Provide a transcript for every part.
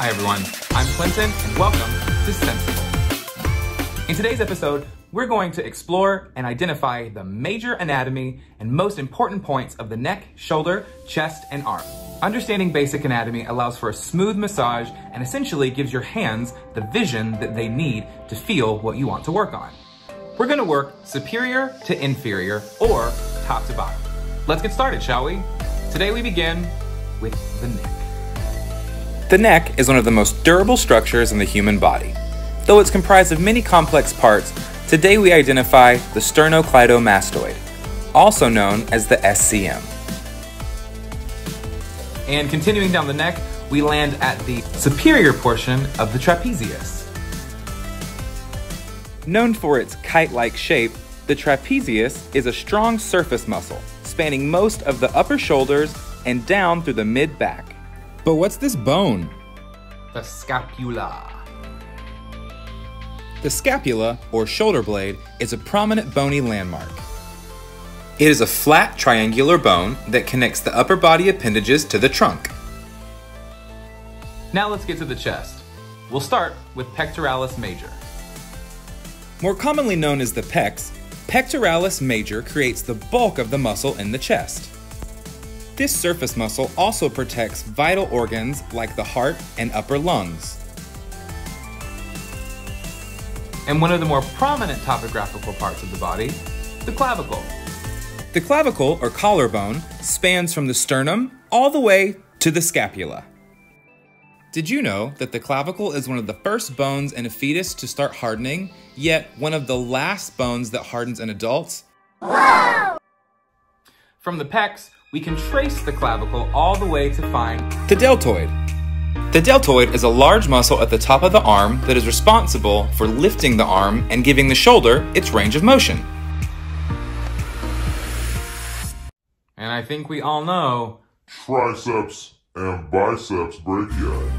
Hi everyone, I'm Clinton and welcome to Sensible. In today's episode, we're going to explore and identify the major anatomy and most important points of the neck, shoulder, chest, and arm. Understanding basic anatomy allows for a smooth massage and essentially gives your hands the vision that they need to feel what you want to work on. We're gonna work superior to inferior or top to bottom. Let's get started, shall we? Today we begin with the neck. The neck is one of the most durable structures in the human body. Though it's comprised of many complex parts, today we identify the sternocleidomastoid, also known as the SCM. And continuing down the neck, we land at the superior portion of the trapezius. Known for its kite-like shape, the trapezius is a strong surface muscle, spanning most of the upper shoulders and down through the mid-back. But what's this bone? The scapula. The scapula, or shoulder blade, is a prominent bony landmark. It is a flat triangular bone that connects the upper body appendages to the trunk. Now let's get to the chest. We'll start with pectoralis major. More commonly known as the pecs, pectoralis major creates the bulk of the muscle in the chest. This surface muscle also protects vital organs like the heart and upper lungs. And one of the more prominent topographical parts of the body, the clavicle. The clavicle, or collarbone, spans from the sternum all the way to the scapula. Did you know that the clavicle is one of the first bones in a fetus to start hardening, yet one of the last bones that hardens in adults? From the pecs, we can trace the clavicle all the way to find the deltoid. The deltoid is a large muscle at the top of the arm that is responsible for lifting the arm and giving the shoulder its range of motion. And I think we all know triceps and biceps brachii.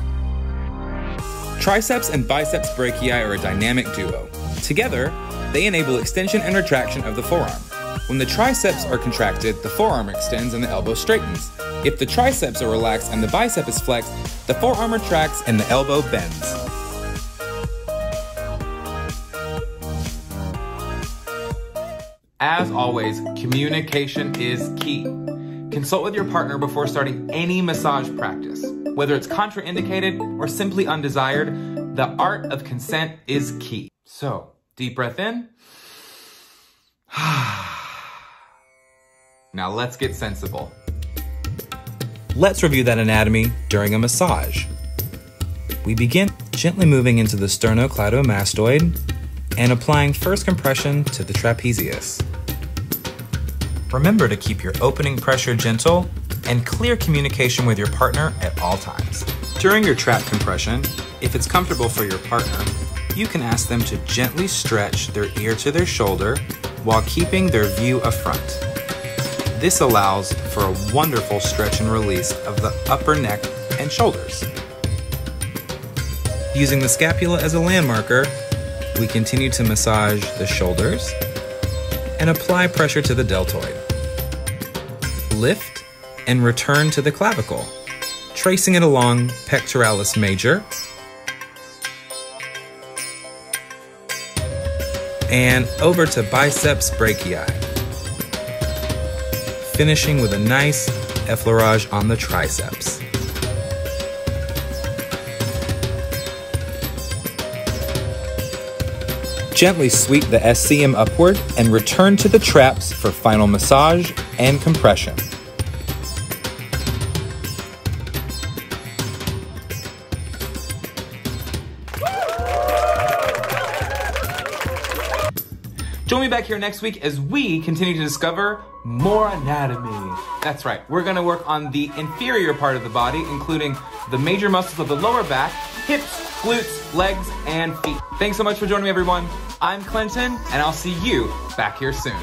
Triceps and biceps brachii are a dynamic duo. Together, they enable extension and retraction of the forearm. When the triceps are contracted, the forearm extends and the elbow straightens. If the triceps are relaxed and the bicep is flexed, the forearm retracts and the elbow bends. As always, communication is key. Consult with your partner before starting any massage practice. Whether it's contraindicated or simply undesired, the art of consent is key. So, deep breath in. Ah. Now let's get sensible. Let's review that anatomy during a massage. We begin gently moving into the sternocleidomastoid and applying first compression to the trapezius. Remember to keep your opening pressure gentle and clear communication with your partner at all times. During your trap compression, if it's comfortable for your partner, you can ask them to gently stretch their ear to their shoulder while keeping their view of front. This allows for a wonderful stretch and release of the upper neck and shoulders. Using the scapula as a landmarker, we continue to massage the shoulders and apply pressure to the deltoid. Lift and return to the clavicle, tracing it along pectoralis major and over to biceps brachii, finishing with a nice effleurage on the triceps. Gently sweep the SCM upward and return to the traps for final massage and compression. Join me back here next week as we continue to discover more anatomy. That's right, we're gonna work on the inferior part of the body, including the major muscles of the lower back, hips, glutes, legs, and feet. Thanks so much for joining me, everyone. I'm Clinton, and I'll see you back here soon.